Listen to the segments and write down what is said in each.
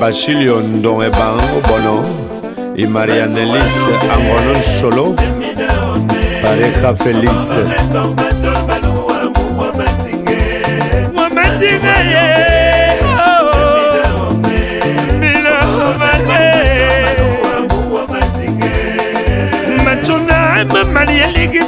bashilio ndonge bango bono i marianelis angonon solo pareja felix momatinga ye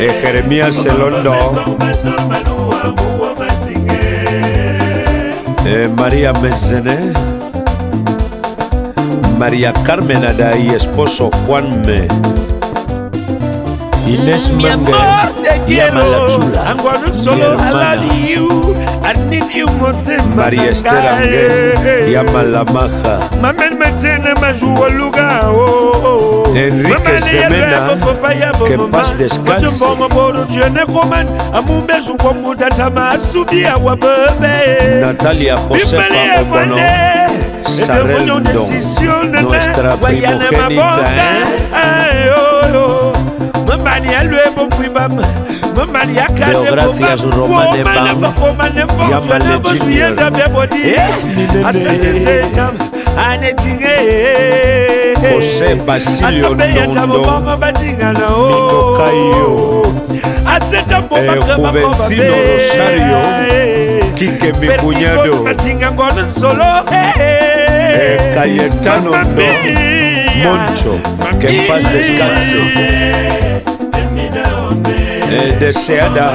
e jeremías elondo e maría mezene maría carmen adai esposo juanme Inés Mi amor, la Chula, I'm solo la you. a need María Esther llama la maja. más lugar. Oh, oh, oh. Enrique Semena, que paz descanse. Natalia Josefa Ocono. Sarrendo, nuestra Geográficas Roma de Bamba Llámale Junior eh, José Basilio Nondo Nico Caio eh, Juvencino Rosario Quique mi cuñado eh, Cayetano Nondo Moncho, que en paz descanse. Eh, deseada,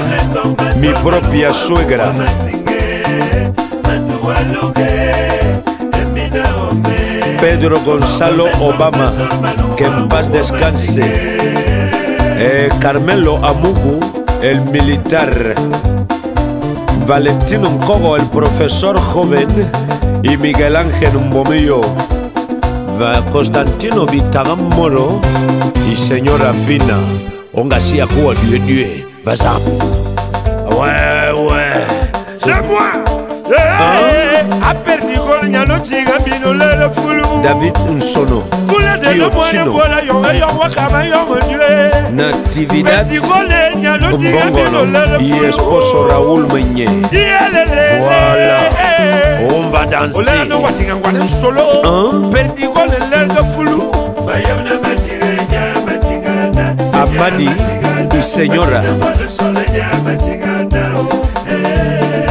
mi propia suegra. Pedro Gonzalo Obama, que en paz descanse. Eh, Carmelo Amugu, el militar. Valentino Uncogo, el profesor joven. Y Miguel Ángel Momillo, Konstantino Moro mmoro señora fina ongasia kuwa duyedue vazamu wewe c'est moi yeah. hein? Ah. ha perdigol nyalo bino lelo fulu david nsono fuledele mwana bola yonga yongwa kama yongo ndue natividad perdigole nyalo tiga bino lelo fulu y esposo raul menye yelele voilà on va danser olano watinga ngwana solo perdigole lelo fulu bayamna matire nyama tingana amadi isenyora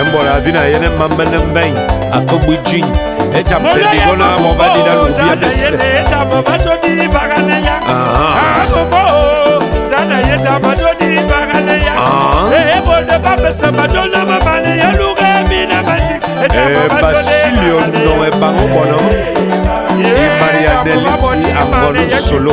embola bina yene mambene mbeng akobwi jin echa mpendiko na mobadila lubia bese echa mabatodi bagane ya akobo ah, zana yeta matodi bagane ya ebonde eh, eh, babese matona mabane ya luga mina bati eh, basilio no ebango bono imariadelisi angolo solo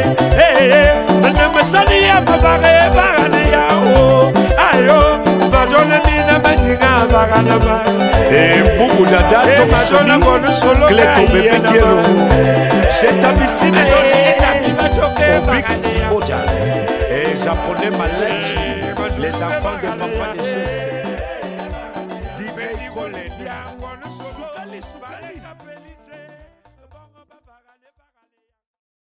basali ye babare bagane yao ayo eh, eh, bajonani na batinga baganaba mbugu dada tomasonigile tobebidielo setabisine obix ojan japonais malette eh, les enfants de papa de